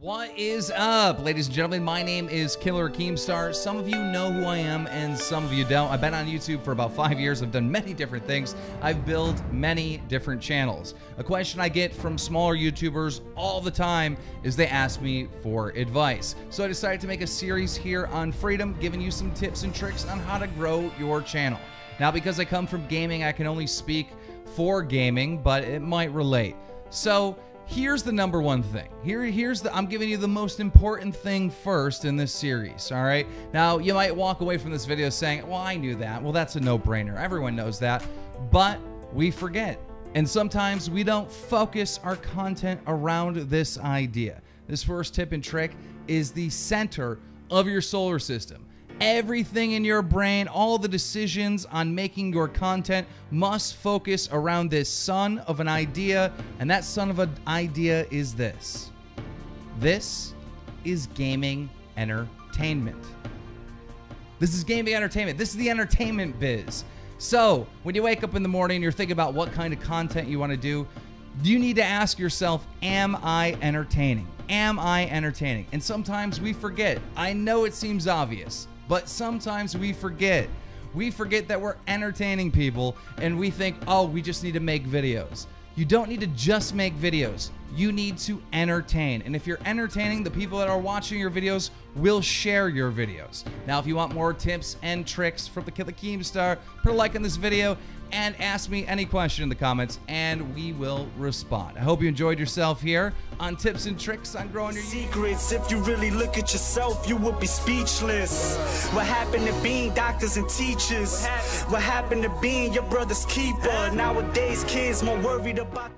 What is up, ladies and gentlemen? My name is Killer Keemstar. Some of you know who I am, and some of you don't. I've been on YouTube for about five years. I've done many different things. I've built many different channels. A question I get from smaller YouTubers all the time is they ask me for advice. So I decided to make a series here on Freedom, giving you some tips and tricks on how to grow your channel. Now, because I come from gaming, I can only speak for gaming, but it might relate. So, here's the number one thing. Here, here's the I'm giving you the most important thing first in this series. All right. Now you might walk away from this video saying, "Well, I knew that." Well, that's a no-brainer. Everyone knows that, but we forget, and sometimes we don't focus our content around this idea. This first tip and trick is the center of your solar system. Everything in your brain, all the decisions on making your content must focus around this sun of an idea, and that sun of an idea is this. This is gaming entertainment. This is gaming entertainment. This is the entertainment biz. So, when you wake up in the morning, you're thinking about what kind of content you want to do. You need to ask yourself, Am I entertaining? Am I entertaining? And sometimes we forget. I know it seems obvious. But sometimes we forget. We forget that we're entertaining people and we think, oh, we just need to make videos. You don't need to just make videos. You need to entertain. And if you're entertaining, the people that are watching your videos will share your videos. Now, if you want more tips and tricks from the Killer Keemstar, put a like on this video and ask me any question in the comments and we will respond. I hope you enjoyed yourself here on tips and tricks on growing your secrets. If you really look at yourself, you would be speechless. What happened to being doctors and teachers? What happened to being your brother's keeper? Nowadays, kids more worried about